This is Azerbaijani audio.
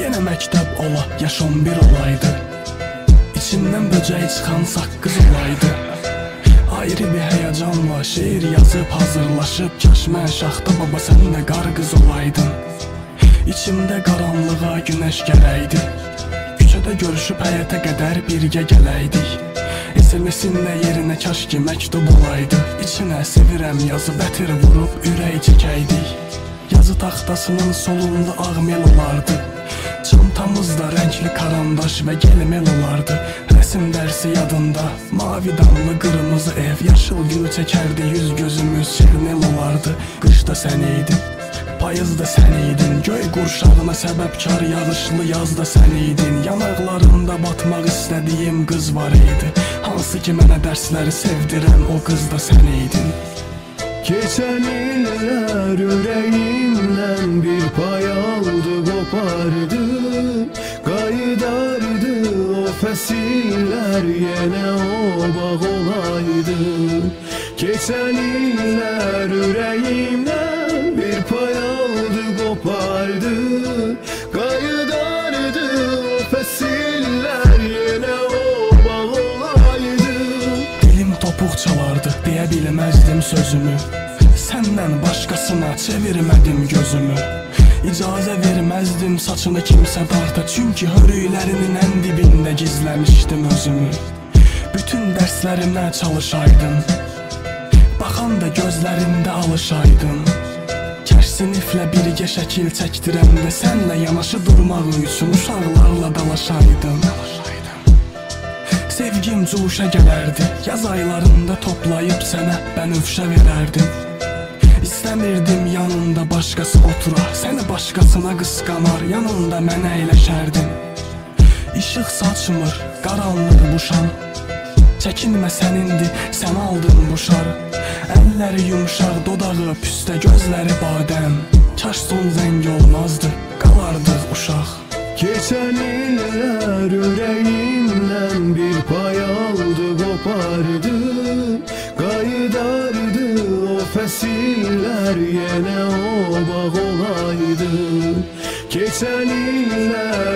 Yenə məktəb ola, yaş 11 olaydı. İçindən böcək çıxan saqqız olaydı. Ayrı bir həyəcanla şeir yazıb hazırlaşıb. Kaş mən şaxta baba sən də qar qız olaydın. İçimdə qaranlığa günəş gərəkdi Küçədə görüşüb həyətə qədər birgə gələydik. SMS-in də yerinə kaş ki məktub olaydı. İçinə sevirəm yazıb ətir vurub ürək çəkəydik. Yazı taxtasının solunda ağ mel olardı Ortamızda renkli karandaş ve kelime vardı Resim dersi yadında Mavi damlı kırmızı ev Yaşıl gül çekerdi yüz gözümüz Şernelo vardı Kışta sen iyiydin Payızda sen iyiydin Göy kurşağına sebepkar yağışlı yazda sen iyiydin Yanaklarında batmak istediğim kız var idi. Hansı ki mənə dərsləri sevdirən o qız da sən idin Keçən illər bir pay aldı qopardı fesiller yine o bağ olaydı. Geçen iller yüreğimden bir pay aldı kopardı. Kaydardı o fesiller yine o bağ olaydı. Dilim topuq çalardı, deyə bilməzdim sözümü. Səndən başqasına çevirmədim gözümü. İcazə verməzdim saçını kimsə darta Çünki hörüklərinin ən dibində gizləmişdim özümü. Bütün dərslərimə çalışaydım. Baxan da gözlərində alışaydım. Kəş siniflə birgə şəkil çəkdirəndə Sənlə yanaşı durmaq üçün uşaqlarla dalaşaydım. Sevgim cuşa gələrdi Yaz aylarında toplayıb sənə bənövşə verərdim İstəmirdim yanında otura Səni başqasına qısqanar Yanında mənə əyləşərdin İşıq saçmır, qaranlıq bu şam Çəkinmə sənindir, sən aldın bu şar. Əlləri yumşaq, dodağı püstə, gözləri badəm Kaş son zəng olmazdı, qalardıq uşaq Geçen iller yüreğimden bir pay aldı kopardı o fesiller yine o bağ olaydı. Geçen iller yüreğimden